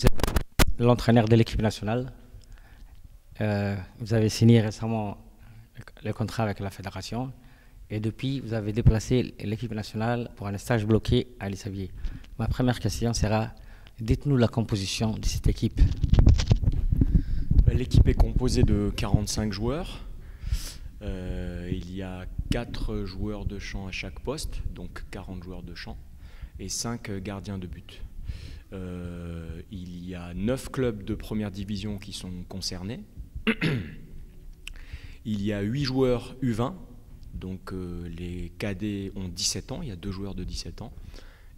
vous êtes l'entraîneur de l'équipe nationale. Euh, vous avez signé récemment le contrat avec la fédération. Et depuis, vous avez déplacé l'équipe nationale pour un stage bloqué à Lissabier. Ma première question sera, dites-nous la composition de cette équipe. L'équipe est composée de 45 joueurs. Euh, il y a 4 joueurs de champ à chaque poste, donc 40 joueurs de champ, et 5 gardiens de but. Euh, y a 9 clubs de première division qui sont concernés. il y a 8 joueurs U20 donc euh, les cadets ont 17 ans, il y a deux joueurs de 17 ans,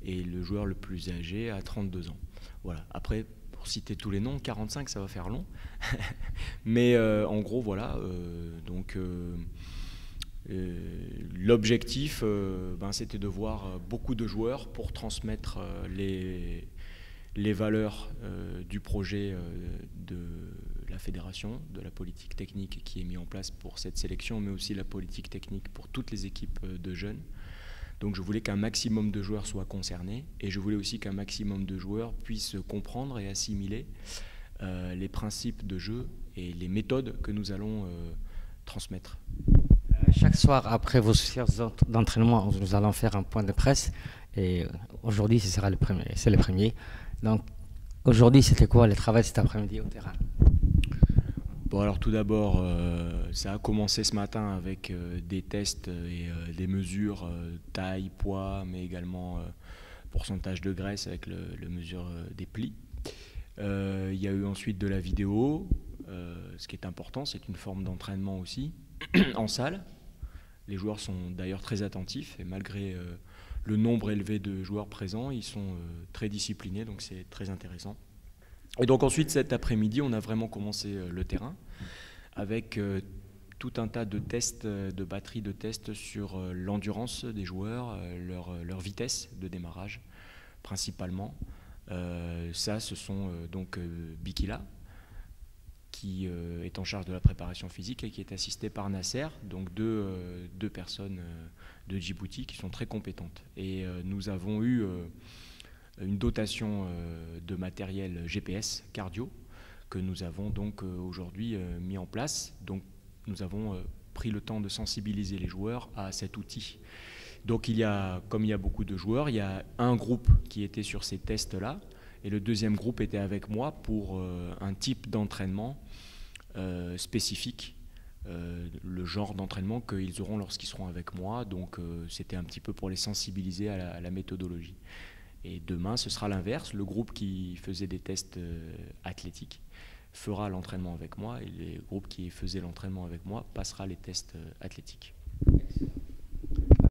et le joueur le plus âgé a 32 ans. Voilà. Après, pour citer tous les noms, 45 ça va faire long. Mais euh, en gros, voilà. Euh, donc l'objectif, ben, c'était de voir beaucoup de joueurs pour transmettre les, les valeurs du projet de la fédération, de la politique technique qui est mise en place pour cette sélection, mais aussi la politique technique pour toutes les équipes euh, de jeunes. Donc je voulais qu'un maximum de joueurs soient concernés et je voulais aussi qu'un maximum de joueurs puissent comprendre et assimiler euh, les principes de jeu et les méthodes que nous allons euh, transmettre. Chaque soir, après vos séances d'entraînement, nous allons faire un point de presse et aujourd'hui. C'est le premier. Donc aujourd'hui, c'était quoi le travail cet après-midi au terrain? Bon, alors tout d'abord, euh, ça a commencé ce matin avec euh, des tests et euh, des mesures taille, poids, mais également pourcentage de graisse avec le, mesure des plis. Il y a eu ensuite de la vidéo. ce qui est important, c'est une forme d'entraînement aussi en salle. Les joueurs sont d'ailleurs très attentifs et malgré le nombre élevé de joueurs présents, ils sont très disciplinés, donc c'est très intéressant. Et donc ensuite, cet après-midi, on a vraiment commencé euh, le terrain avec euh, tout un tas de tests, euh, de batteries de tests sur l'endurance des joueurs, leur, vitesse de démarrage principalement. ça, ce sont donc Bikila, qui est en charge de la préparation physique et qui est assisté par Nasser, donc deux personnes de Djibouti qui sont très compétentes. Et nous avons eu une dotation euh, de matériel GPS cardio que nous avons donc euh, aujourd'hui euh, mis en place. Donc nous avons pris le temps de sensibiliser les joueurs à cet outil. Donc il y a, comme il y a beaucoup de joueurs, il y a un groupe qui était sur ces tests-là, et le deuxième groupe était avec moi pour un type d'entraînement spécifique, le genre d'entraînement qu'ils auront lorsqu'ils seront avec moi. Donc c'était un petit peu pour les sensibiliser à la méthodologie. Et demain, ce sera l'inverse. Le groupe qui faisait des tests euh, athlétiques fera l'entraînement avec moi et le groupe qui faisait l'entraînement avec moi passera les tests euh, athlétiques.